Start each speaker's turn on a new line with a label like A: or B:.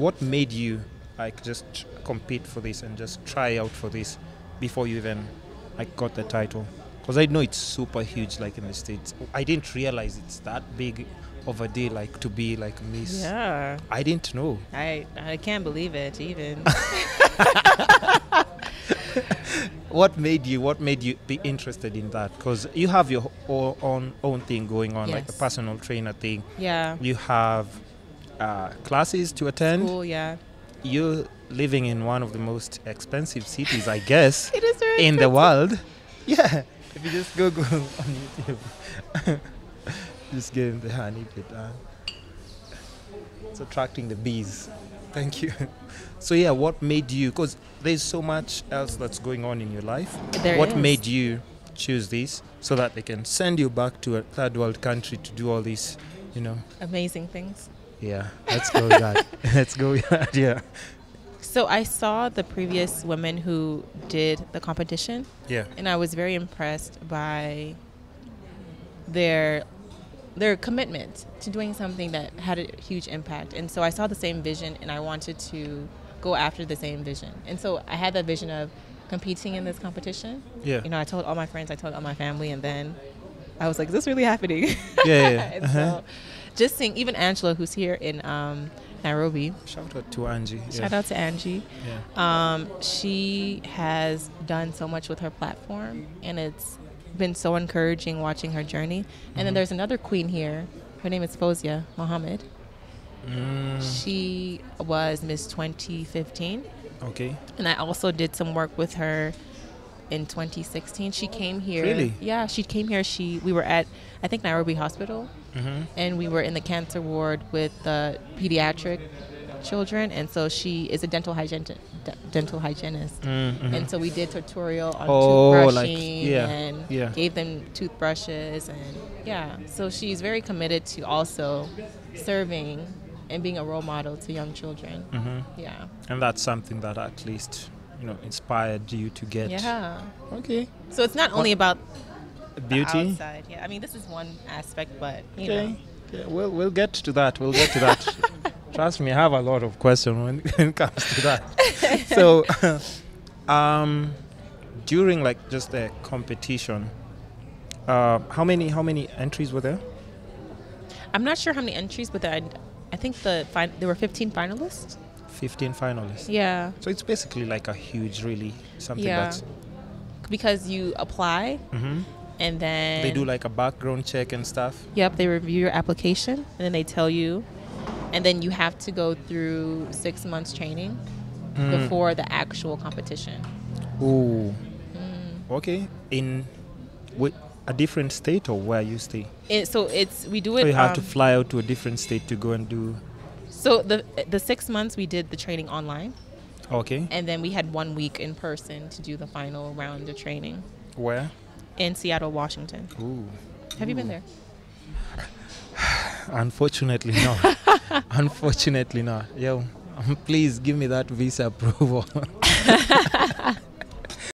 A: what made you like just compete for this and just try out for this before you even like got the title? Because I know it's super huge, like in the states. I didn't realize it's that big of a deal, like to be like Miss.
B: Yeah.
A: I didn't know.
B: I I can't believe it even.
A: What made you? What made you be interested in that? Because you have your own own thing going on, like a personal trainer thing.
B: yeah.
A: You have uh, classes to attend.
B: Cool, yeah.
A: You're living in one of the most expensive cities, I guess,
B: It is very
A: in the world. Yeah, if you just Google on YouTube, just give him the honey bit. Uh, it's attracting the bees. Thank you. So yeah, what made you? Because there's so much else that's going on in your life.
B: There
A: what
B: is.
A: made you choose this so that they can send you back to a third world country to do all these, You know.
B: amazing things.
A: Yeah. Let's go with that. Let's go with that. Yeah.
B: So I saw the previous women who did the competition
A: Yeah.
B: and I was very impressed by their their commitment to doing something that had a huge impact. And so I saw the same vision and I wanted to go after the same vision. And so I had that vision of competing in this competition.
A: Yeah.
B: You know, I told all my friends, I told all my family, and then I was like, "Is this really happening?"
A: Yeah. yeah, yeah.
B: and
A: Uh-huh.
B: so, just seeing even Angela, who's here in um, Nairobi.
A: Shout out to Angie.
B: Shout out to Angie.
A: Yeah.
B: Um, she has done so much with her platform, and it's been so encouraging watching her journey. And then
A: Mhm.
B: there's another queen here. Her name is Fozia Mohammed.
A: Mm,
B: She was Miss 2015,
A: okay.
B: and I also did some work with her in 2016. She came here.
A: Really?
B: Yeah, she came here. She we were at I think Nairobi Hospital,
A: Mm-hmm.
B: and we were in the cancer ward with the pediatric children, and so she is a dental hygiene dental hygienist.
A: Mm-hmm.
B: And so we did tutorial on
A: Oh, like, yeah,
B: and
A: yeah.
B: gave them toothbrushes and yeah. So she's very committed to also serving and being a role model to young children.
A: Mm-hmm.
B: Yeah.
A: And that's something that at least you know inspired you to get
B: Yeah.
A: okay
B: So it's not only about the
A: beauty.
B: outside. Yeah. I mean, this is one aspect, but you
A: Okay.
B: know.
A: Yeah, we'll we'll get to that. We'll get to that. Trust me, I have a lot of questions when, when it comes to that. so, um, during like just the competition, uh, how many how many entries were there?
B: I'm not sure how many entries, but I, I think the fin- there were 15 finalists.
A: Fifteen finalists.
B: Yeah.
A: So it's basically like a huge, really something
B: Yeah.
A: that's.
B: Because you apply
A: Mm-hmm.
B: and then
A: They do like a background check and stuff.
B: Yep, they review your application and then they tell you, and then you have to go through six months training
A: Mm.
B: before the actual competition.
A: Ooh.
B: Mm.
A: Okay. In with a different state or where you stay?
B: It, so it's we do it.
A: So you have to
B: um,
A: fly out to a different state to go and do.
B: So the the six months we did the training online,
A: Okay.
B: and then we had one week in person to do the final round of training
A: Where?
B: in Seattle, Washington.
A: Ooh.
B: Have you been there?
A: Unfortunately no. Unfortunately no. Yo, um, please give me that visa approval.